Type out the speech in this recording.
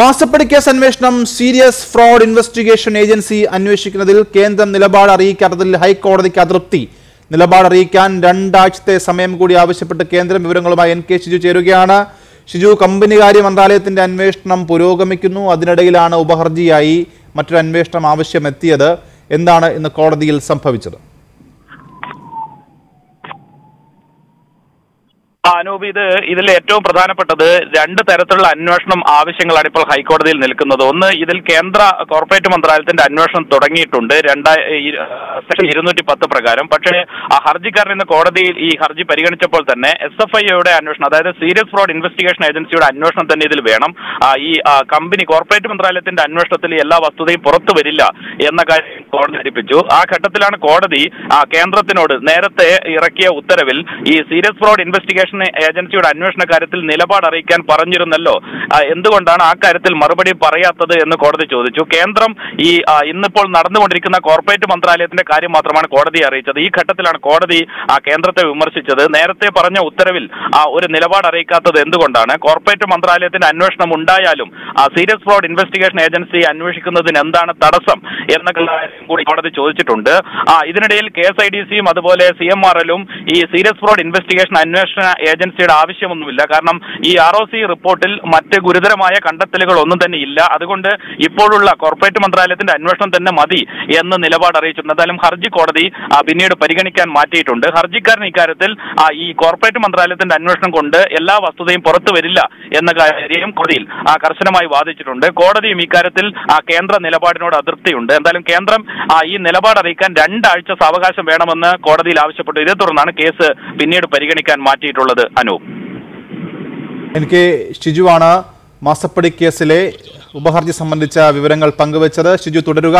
മാസപ്പടി കേസ് അന്വേഷണം serious fraud investigation agency അന്വേഷിക്കുന്നതിൽ കേന്ദ്രം നിലപാട് അറിയിക്കാത്തതിൽ ഹൈക്കോടതിക്ക് അതൃപ്തി. നിലപാട് അറിയിക്കാൻ രണ്ടാഴ്ചത്തെ സമയം കൂടി ആവശ്യപ്പെട്ട് കേന്ദ്രം വിവരങ്ങളുമായി എൻ കെ ഷിജു ചേരുകയാണ്. ഷിജു കമ്പനികാര്യ മന്ത്രാലയത്തിന്റെ അന്വേഷണം പുരോഗമിക്കുന്നു. അതിനിടയിലാണ് ഉപഹർജിയായി മറ്റൊരു അന്വേഷണം ആവശ്യമെത്തിയത്. എന്താണ് ഇന്ന് കോടതിയിൽ സംഭവിച്ചത്? അനൂപ് ഇത് ഇതിൽ ഏറ്റവും പ്രധാനപ്പെട്ടത് രണ്ട് തരത്തിലുള്ള അന്വേഷണം ആവശ്യങ്ങളാണ് ഇപ്പോൾ ഹൈക്കോടതിയിൽ നിൽക്കുന്നത്. ഒന്ന് ഇതിൽ കേന്ദ്ര കോർപ്പറേറ്റ് മന്ത്രാലയത്തിന്റെ അന്വേഷണം തുടങ്ങിയിട്ടുണ്ട്. രണ്ടായി സെക്ഷൻ ഇരുന്നൂറ്റി പത്ത് പ്രകാരം. പക്ഷേ ആ ഹർജിക്കാരൻ ഇന്ന് കോടതിയിൽ ഈ ഹർജി പരിഗണിച്ചപ്പോൾ തന്നെ എസ് എഫ് ഐയുടെ അന്വേഷണം അതായത് സീരിയസ് ഫ്രോഡ് ഇൻവെസ്റ്റിഗേഷൻ ഏജൻസിയുടെ അന്വേഷണം തന്നെ ഇതിൽ വേണം. ഈ കമ്പനി കോർപ്പറേറ്റ് മന്ത്രാലയത്തിന്റെ അന്വേഷണത്തിൽ എല്ലാ വസ്തുതയും പുറത്തു വരില്ല എന്ന കാര്യം കോടതി ധരിപ്പിച്ചു. ആ ഘട്ടത്തിലാണ് കോടതി കേന്ദ്രത്തിനോട് നേരത്തെ ഇറക്കിയ ഉത്തരവിൽ ഈ സീരിയസ് ഫ്രോഡ് ഇൻവെസ്റ്റിഗേഷൻ ഏജൻസിയുടെ അന്വേഷണ കാര്യത്തിൽ നിലപാട് അറിയിക്കാൻ പറഞ്ഞിരുന്നല്ലോ. എന്തുകൊണ്ടാണ് ആ കാര്യത്തിൽ മറുപടി പറയാത്തത് എന്ന് കോടതി ചോദിച്ചു. കേന്ദ്രം ഈ ഇന്നിപ്പോൾ നടന്നുകൊണ്ടിരിക്കുന്ന കോർപ്പറേറ്റ് മന്ത്രാലയത്തിന്റെ കാര്യം മാത്രമാണ് കോടതി അറിയിച്ചത്. ഈ ഘട്ടത്തിലാണ് കോടതി ആ കേന്ദ്രത്തെ വിമർശിച്ചത്. നേരത്തെ പറഞ്ഞ ഉത്തരവിൽ ആ, ഒരു നിലപാട് അറിയിക്കാത്തത് എന്തുകൊണ്ടാണ്? കോർപ്പറേറ്റ് മന്ത്രാലയത്തിന്റെ അന്വേഷണം ഉണ്ടായാലും ആ സീരിയസ് ഫ്രോഡ് ഇൻവെസ്റ്റിഗേഷൻ ഏജൻസി അന്വേഷിക്കുന്നതിന് എന്താണ് തടസ്സം എന്ന കൂടി കോടതി ചോദിച്ചിട്ടുണ്ട്. ആ ഇതിനിടയിൽ കെ എസ് ഐ ഡി സിയും അതുപോലെ സി എം ആർ എല്ലും ഈ സീരിയസ് ഫ്രോഡ് ഇൻവെസ്റ്റിഗേഷൻ അന്വേഷണ ഏജൻസിയുടെ ആവശ്യമൊന്നുമില്ല. കാരണം ഈ ആർ ഒ സി റിപ്പോർട്ടിൽ മറ്റ് ഗുരുതരമായ കണ്ടെത്തലുകൾ ഒന്നും തന്നെ ഇല്ല. അതുകൊണ്ട് ഇപ്പോഴുള്ള കോർപ്പറേറ്റ് മന്ത്രാലയത്തിന്റെ അന്വേഷണം തന്നെ മതി എന്ന് നിലപാട് അറിയിച്ചിട്ടുണ്ട്. എന്തായാലും ഹർജി കോടതി പിന്നീട് പരിഗണിക്കാൻ മാറ്റിയിട്ടുണ്ട്. ഹർജിക്കാരൻ ഇക്കാര്യത്തിൽ ഈ കോർപ്പറേറ്റ് മന്ത്രാലയത്തിന്റെ അന്വേഷണം കൊണ്ട് എല്ലാ വസ്തുതയും പുറത്തു വരില്ല എന്ന കാര്യം കോടതിയിൽ കർശനമായി വാദിച്ചിട്ടുണ്ട്. കോടതിയും ഇക്കാര്യത്തിൽ കേന്ദ്ര നിലപാടിനോട് അതൃപ്തിയുണ്ട്. എന്തായാലും കേന്ദ്രം ഈ നിലപാട് അറിയിക്കാൻ രണ്ടാഴ്ച സാവകാശം വേണമെന്ന് കോടതിയിൽ ആവശ്യപ്പെട്ടു. ഇതേ തുടർന്നാണ് കേസ് പിന്നീട് പരിഗണിക്കാൻ മാറ്റിയിട്ടുള്ളത്. അനൂപ് എനിക്ക് ഷിജുവാണ് മാസപ്പടി കേസിലെ ഉപഹർജി സംബന്ധിച്ച വിവരങ്ങൾ പങ്കുവച്ചത്. ഷിജു തുടരുക.